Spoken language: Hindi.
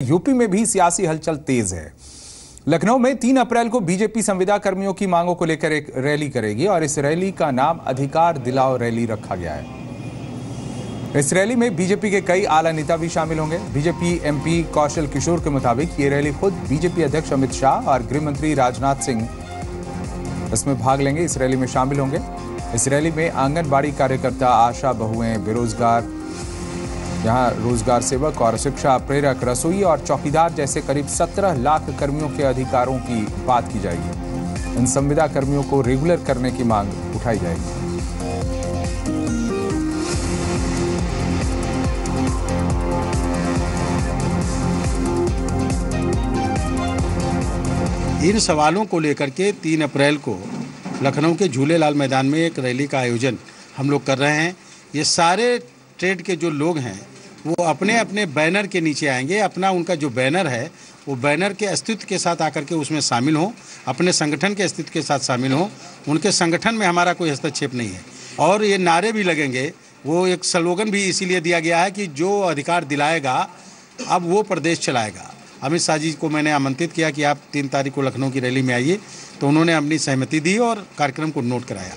यूपी में भी सियासी हलचल तेज है। लखनऊ में तीन अप्रैल को बीजेपी संविदा कर्मियों की मांगों को लेकर एक रैली करेगी और इस रैली का नाम अधिकार दिलाओ रैली रखा गया है। इस रैली में बीजेपी के कई आला नेता भी शामिल होंगे। बीजेपी एमपी कौशल किशोर के मुताबिक ये रैली खुद बीजेपी अध्यक्ष अमित शाह और गृह मंत्री राजनाथ सिंह इसमें भाग लेंगे। इस रैली में शामिल होंगे। इस रैली में आंगनबाड़ी कार्यकर्ता आशा बहुएँ, बेरोजगार यहाँ रोज़गार सेवक और शिक्षा प्रेरक, रसोई और चौकीदार जैसे करीब 17 लाख कर्मियों के अधिकारों की बात की जाएगी। इन संविदा कर्मियों को रेगुलर करने की मांग उठाई जाएगी। इन सवालों को लेकर के तीन अप्रैल को लखनऊ के झूलेलाल मैदान में एक रैली का आयोजन हम लोग कर रहे हैं। ये सारे ट्रेड के जो लोग हैं, वो अपने अपने बैनर के नीचे आएँगे। अपना उनका जो बैनर है, वो बैनर के अस्तित्व के साथ आकर के उसमें शामिल हों, अपने संगठन के अस्तित्व के साथ शामिल हों। उनके संगठन में हमारा कोई हस्तक्षेप नहीं है। और ये नारे भी लगेंगे। वो एक स्लोगन भी इसीलिए दिया गया है कि जो अधिकार दिलाएगा, अब वो प्रदेश चलाएगा। अमित शाह जी को मैंने आमंत्रित किया कि आप तीन तारीख को लखनऊ की रैली में आइए। तो उन्होंने अपनी सहमति दी और कार्यक्रम को नोट कराया।